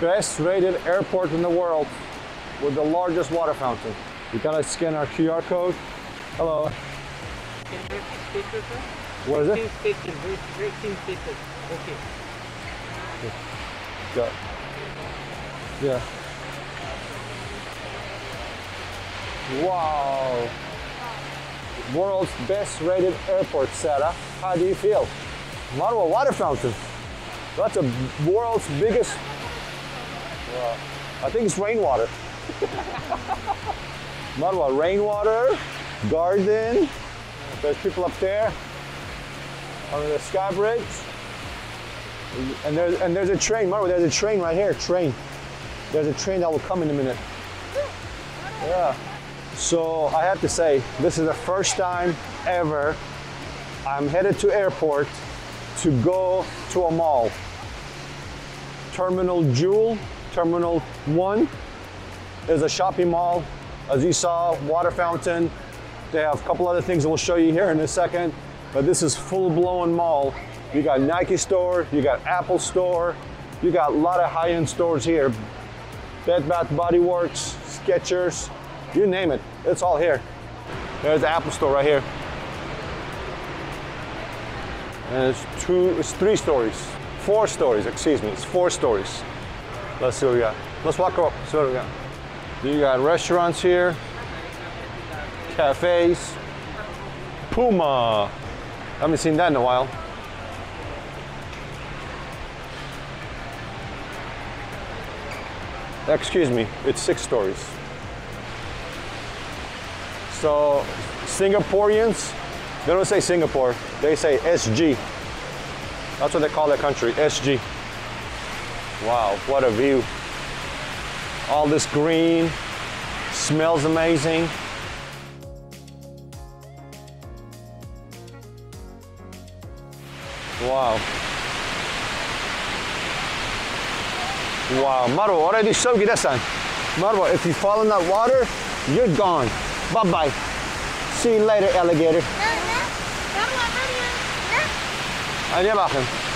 best rated airport in the world with the largest water fountain. We gotta scan our QR code. Hello. You? What is it? Okay. Yeah. Yeah. Wow. World's best rated airport, Sarah. How do you feel? Marwa water fountain. That's the world's biggest. Wow. I think it's rainwater. Marwa, rainwater, garden. There's people up there on the sky bridge. And there's and there's a train, Marwa, there's a train right here, train. There's a train that will come in a minute. Yeah. So I have to say, this is the first time ever I'm headed to airport to go to a mall. Terminal Jewel, Terminal 1 is a shopping mall. As you saw, water fountain. They have a couple other things that we'll show you here in a second. But this is full-blown mall. You got Nike store, you got Apple store, you got a lot of high-end stores here. Bed Bath Body Works, Skechers, you name it, it's all here. There's the Apple store right here. And it's two, it's three stories, four stories, excuse me, it's four stories. Let's see what we got. Let's walk up, see what we got. You got restaurants here, cafes, Puma. Haven't seen that in a while. Excuse me, it's six stories. So Singaporeans, they don't say Singapore, they say SG. That's what they call their country, SG. Wow, what a view. All this green, smells amazing. Wow. Wow, Marwa, already so good son. Marwa, if you fall in that water, you're gone. Bye-bye. See you later, alligator. Hadi bakın. What do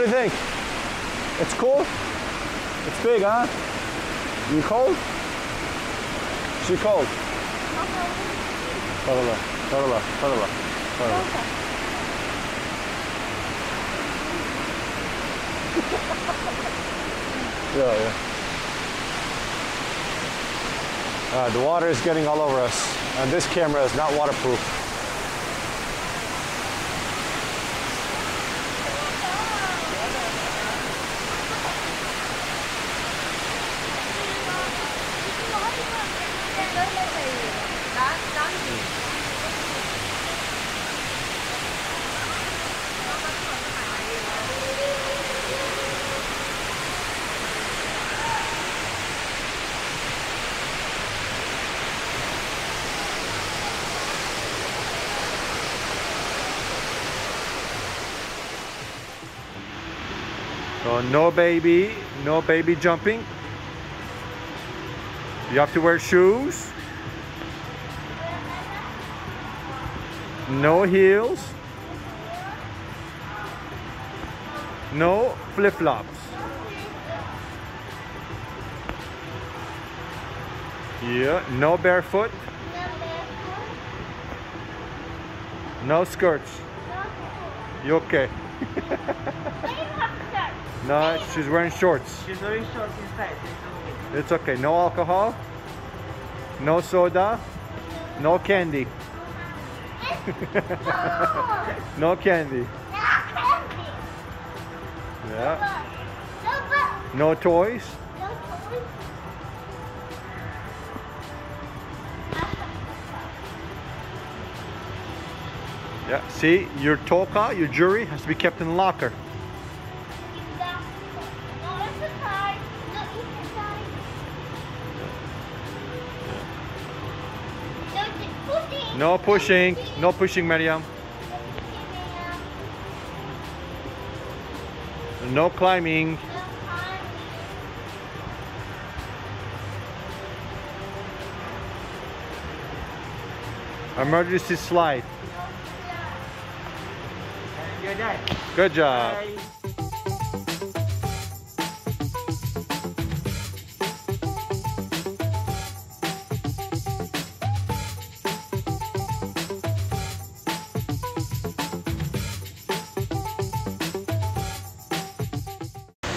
What do you think? It's cool? It's big, huh? You cold? She cold? Yeah, yeah. Uh, the water is getting all over us, and this camera is not waterproof. No baby, no baby jumping. You have to wear shoes. No heels. No flip-flops. Yeah, no barefoot. No skirts. You okay? No, she's wearing shorts. She's very short inside. It's okay. It's okay. No alcohol. No soda. No candy. no candy. Yeah. No toys? No toys. Yeah. See, your toka, your jewelry has to be kept in the locker. No pushing. No pushing, Mariam. No climbing. Emergency slide. Good job. Bye.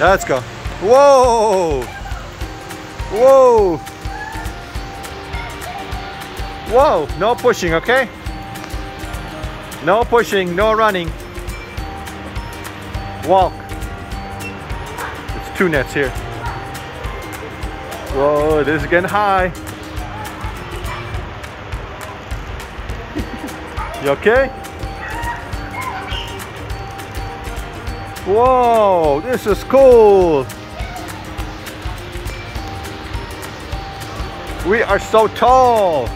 Let's go. Whoa! Whoa! Whoa! No pushing, okay? No pushing, no running. Walk. It's two nets here. Whoa, this is getting high. you okay? Whoa, this is cool. We are so tall.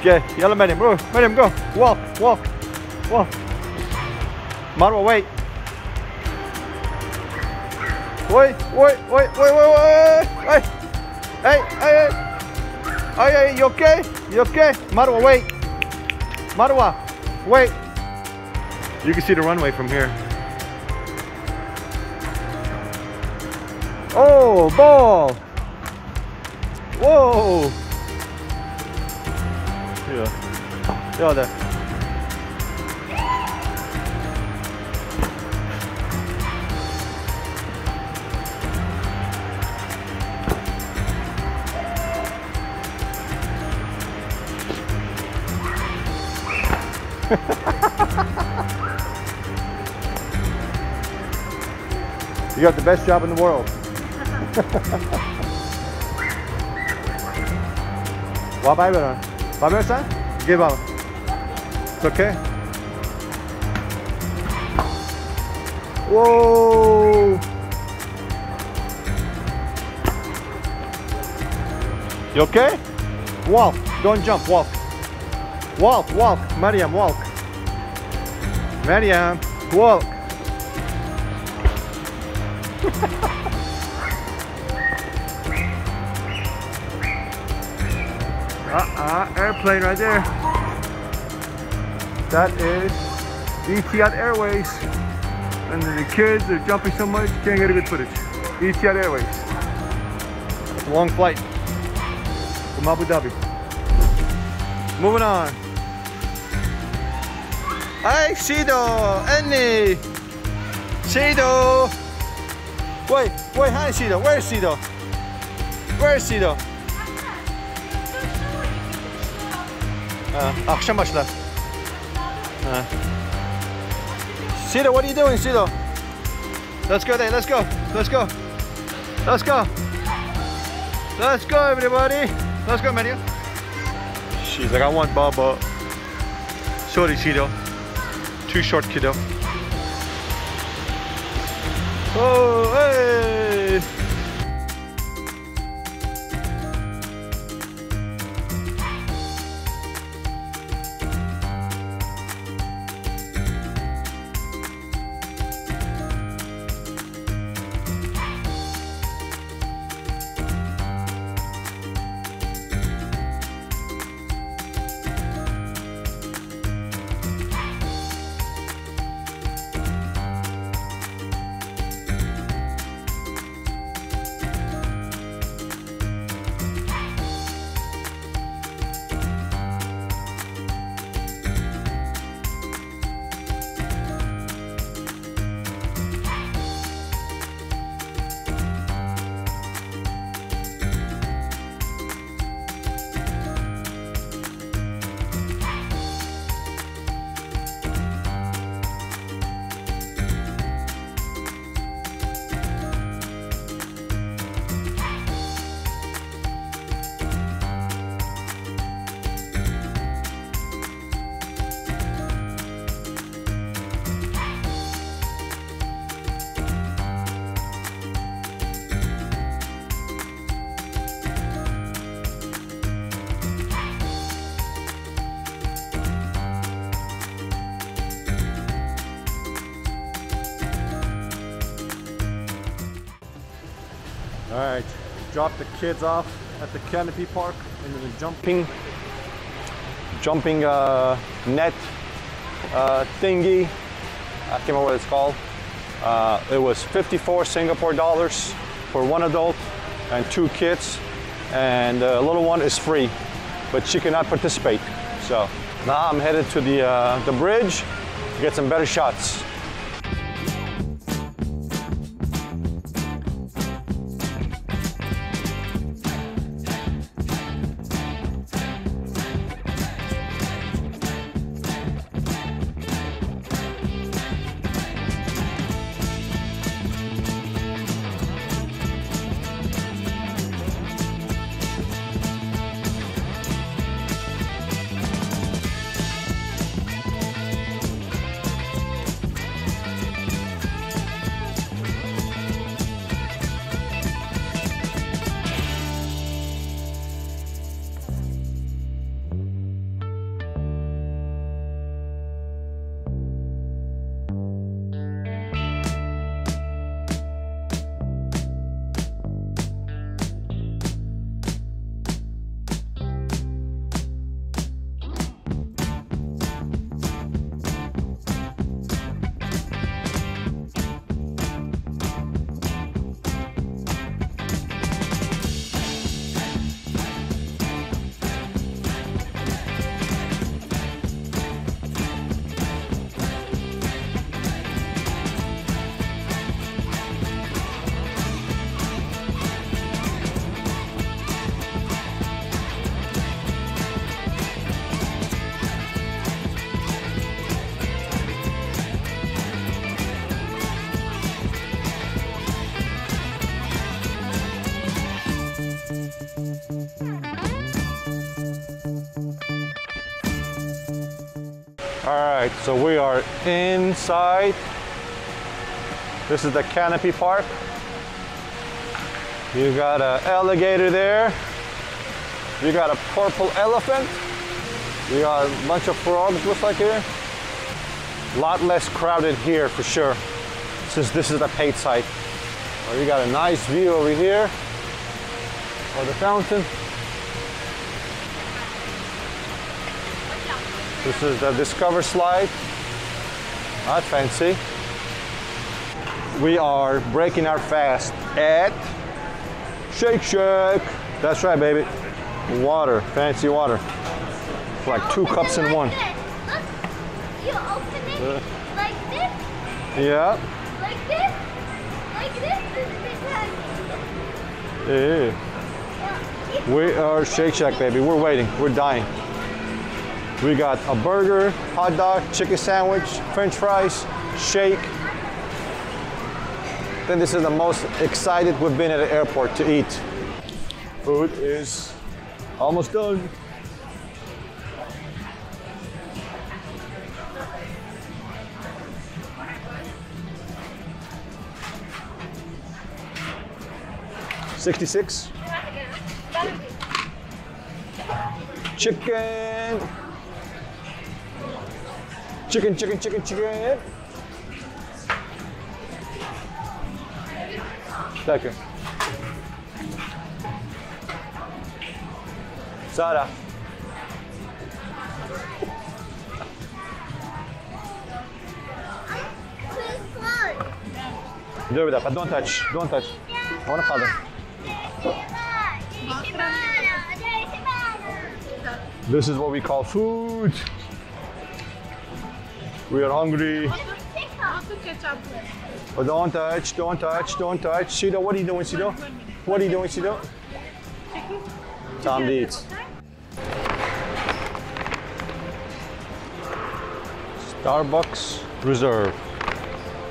Okay, yellow medium, bro. Medium, go. Walk, walk, walk. Marwa, wait. Wait, wait, wait, wait, wait, wait, wait. Hey, hey, hey. Hey, hey, you okay? You okay? Marwa, wait. Marwa, wait. You can see the runway from here. Oh, ball! Whoa! Yeah. Ja, där. you got the best job in the world. Du? Vad behöver du? Give up. It's okay. Whoa! You okay? Walk. Don't jump. Walk. Walk. Walk. Mariam, walk. Mariam, walk. Uh-uh, right there. That is Etihad Airways. And the kids are jumping so much, can't get a good footage. Etihad Airways. It's a long flight from Abu Dhabi. Moving on. Hi, Sido, Annie. Sido. Wait, wait, hi, Sido. Where's Sido? Where's Sido? Ha, akşam başlar. Ha. Sido, what are you doing, Sido? Let's go there, let's go, let's go. Let's go. Let's go, everybody. Let's go, Maria. She's like, I want Baba. Sorry, Sido. Too short, kiddo. Oh, hey! All right, drop the kids off at the canopy park into the jumping, jumping uh, net uh, thingy. I can't remember what it's called. Uh, it was 54 Singapore dollars for one adult and two kids, and the little one is free, but she cannot participate. So now I'm headed to the uh, the bridge to get some better shots. So we are inside. This is the canopy park. You got an alligator there. You got a purple elephant. You got a bunch of frogs, looks like here. A lot less crowded here for sure, since this is the paid site. Oh, you got a nice view over here of the fountain. This is the Discover slide. Not fancy. We are breaking our fast at Shake Shack. That's right, baby. Water, fancy water. Like two cups in one. You open it Uh. like this, Yeah. like this, like this, and Yeah. then yeah. We are Shake Shack, baby. We're waiting. We're dying. We got a burger, hot dog, chicken sandwich, french fries, shake. Then this is the most excited we've been at the airport to eat. Food is almost done. Sixty-six. Chicken. Chicken, chicken, chicken, chicken. Thank you. Sara. Please close. Do that, but don't touch. Don't touch. I want to father. This is what we call food. We are hungry. But don't touch, don't touch, don't touch. Sido, what are you doing, Sido? What are you doing, Sido? Tom Dietz. Starbucks Reserve.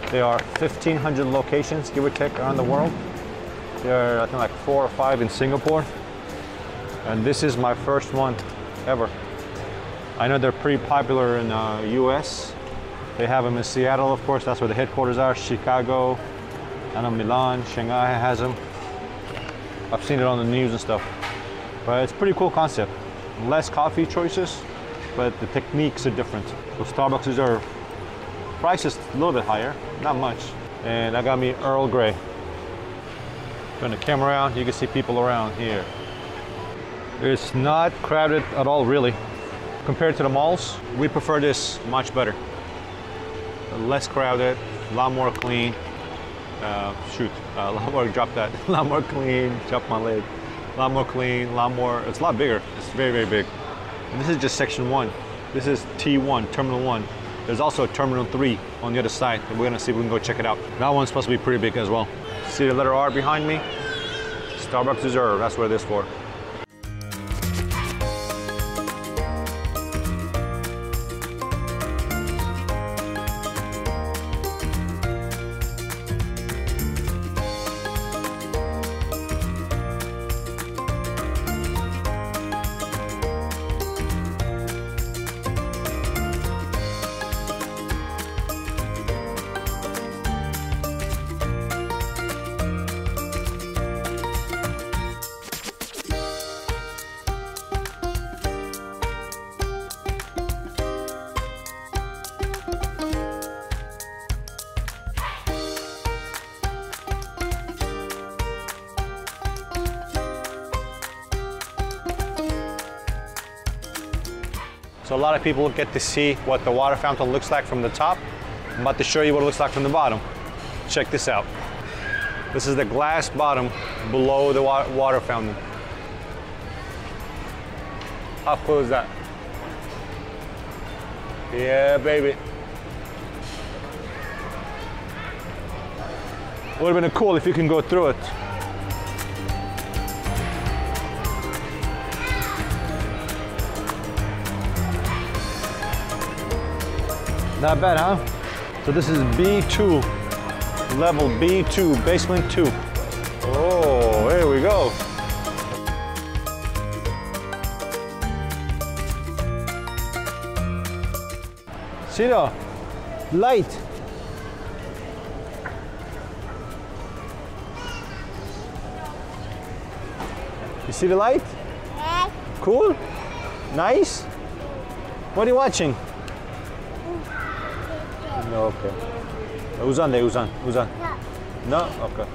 There are 1,500 locations, give or take, around the world. There are, I think, like four or five in Singapore. And this is my first one ever. I know they're pretty popular in uh, US. They have them in Seattle, of course, that's where the headquarters are. Chicago, I know Milan, Shanghai has them. I've seen it on the news and stuff. But it's a pretty cool concept. Less coffee choices, but the techniques are different. So Starbucks Reserve. Price is a little bit higher, not much. And I got me Earl Grey. Turn the camera around, you can see people around here. It's not crowded at all, really. Compared to the malls, we prefer this much better. Less crowded, a lot more clean. Uh, shoot, a lot more, drop that. A lot more clean, drop my leg. A lot more clean, a lot more, it's a lot bigger. It's very, very big. And this is just section one. This is T1, Terminal 1. There's also Terminal 3 on the other side. We're gonna see if we can go check it out. That one's supposed to be pretty big as well. See the letter R behind me? Starbucks Reserve, that's what it is for. Lot of people get to see what the water fountain looks like from the top. I'm about to show you what it looks like from the bottom. Check this out. This is the glass bottom below the wa- water fountain. How cool is that? Yeah, baby. Would have been cool if you can go through it. Not bad, huh? So this is B2, level B2, basement 2. Oh, here we go. See the light. You see the light? Cool? Nice? What are you watching? No, okay. Uh, uzan de uzan, uzan. No, okay.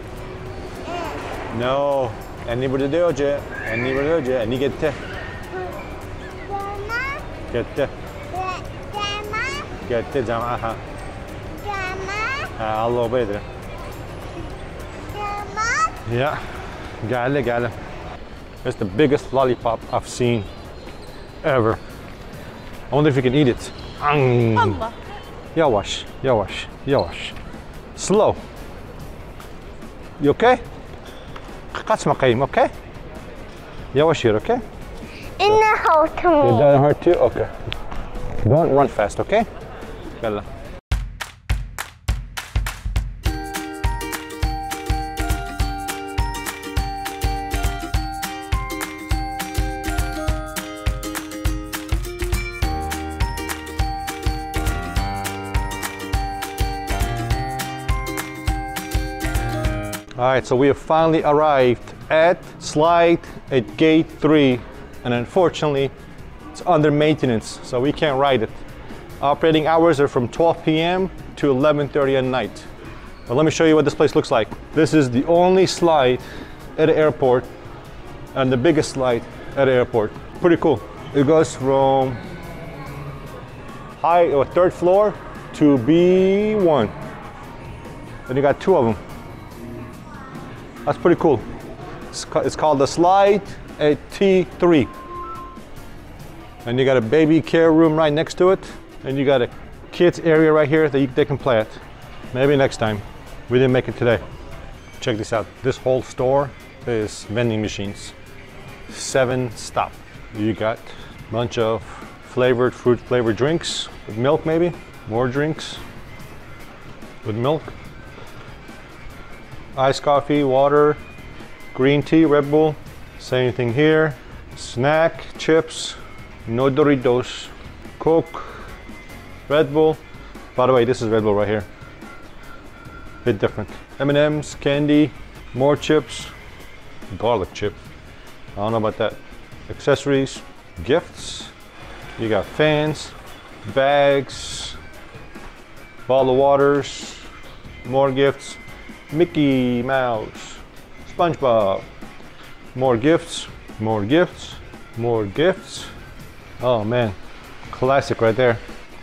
No. Enni burada diyor hoca. Enni burada diyor hoca. Enni gitti. Gitti. Gitti cama ha. Ha Allah baydır. Yeah. Geldi geldi. It's the biggest lollipop I've seen ever. I wonder if you can eat it. Allah. Yavaş, yavaş, yavaş. Slow. You okay? Kaçma kayım, okay? Yavaş yürü, okay? In the house to It doesn't hurt you? Okay. Don't run fast, okay? Bella. All right, so we have finally arrived at slide at gate three, and unfortunately, it's under maintenance, so we can't ride it. Operating hours are from 12 p.m. to 11:30 at night. But let me show you what this place looks like. This is the only slide at the airport, and the biggest slide at the airport. Pretty cool. It goes from high or third floor to B1. And you got two of them. That's pretty cool. It's, ca- it's called the Slide at T3. And you got a baby care room right next to it. And you got a kids area right here that you, they can play at. Maybe next time. We didn't make it today. Check this out. This whole store is vending machines. Seven stop. You got a bunch of flavored fruit flavored drinks with milk maybe. More drinks with milk iced coffee, water, green tea, Red Bull. Same thing here. Snack, chips, no Doritos, Coke, Red Bull. By the way, this is Red Bull right here. Bit different. M&M's, candy, more chips, garlic chip. I don't know about that. Accessories, gifts. You got fans, bags, bottle of waters, more gifts. Mickey Mouse, SpongeBob. More gifts, more gifts, more gifts. Oh man, classic right there.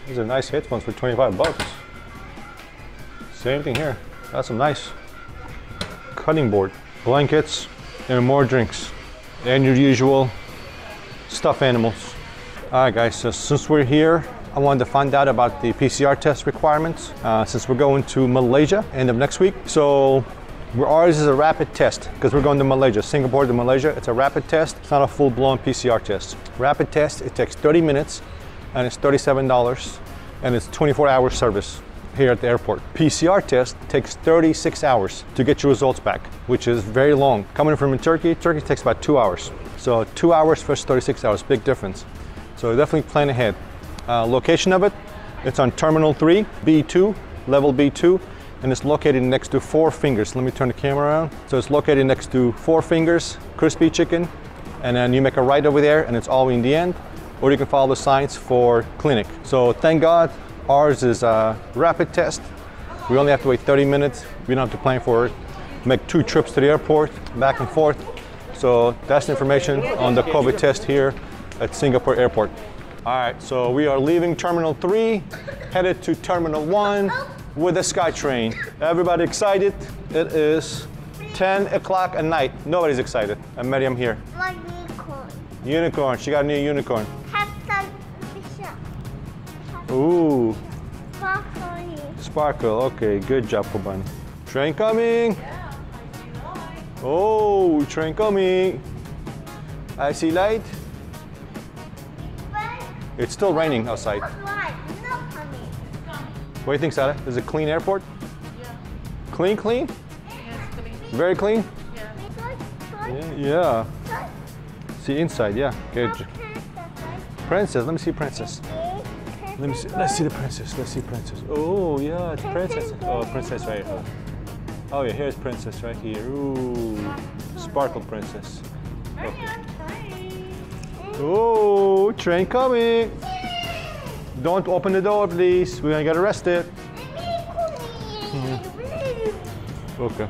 These are nice headphones for 25 bucks. Same thing here. Got some nice cutting board, blankets, and more drinks. And your usual stuffed animals. All right, guys, so since we're here, I wanted to find out about the PCR test requirements uh, since we're going to Malaysia end of next week. So ours is a rapid test because we're going to Malaysia, Singapore to Malaysia. It's a rapid test. It's not a full-blown PCR test. Rapid test, it takes 30 minutes and it's $37 and it's 24 hour service here at the airport. PCR test takes 36 hours to get your results back, which is very long. Coming from Turkey, Turkey takes about two hours. So two hours versus 36 hours, big difference. So definitely plan ahead. Uh, location of it, it's on Terminal 3, B2, level B2, and it's located next to Four Fingers. Let me turn the camera around. So it's located next to Four Fingers, Crispy Chicken, and then you make a right over there and it's all in the end, or you can follow the signs for clinic. So thank God ours is a rapid test. We only have to wait 30 minutes. We don't have to plan for it. Make two trips to the airport, back and forth. So that's information on the COVID test here at Singapore Airport. All right, so we are leaving Terminal 3, headed to Terminal 1 with the SkyTrain. Everybody excited? It is 10 o'clock at night. Nobody's excited. And Miriam here. My unicorn. Unicorn, she got a new unicorn. Have some bishop. Ooh, Sparkly. sparkle. Okay, good job, Kobani. Train coming. Oh, train coming. I see light. It's still raining outside. Right, no coming. What do you think, Sarah? Is it clean airport? Clean, clean? Very clean? Yeah. yeah. See inside, yeah. Good. Princess, let me see princess. Let me see. Let's see the princess. Let's see princess. Oh yeah, it's princess. Oh, princess right here. Oh yeah, here's princess right here. Ooh, sparkle princess. Okay. Oh, train coming. Don't open the door, please. We're gonna get arrested. Hmm. Okay.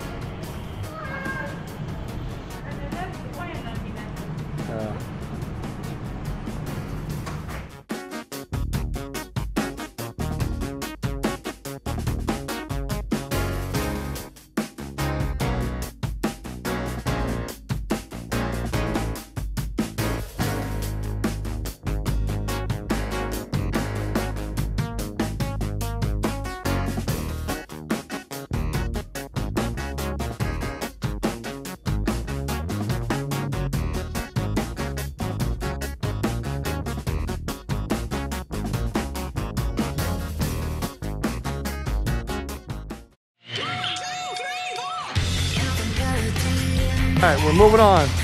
All right, we're moving on.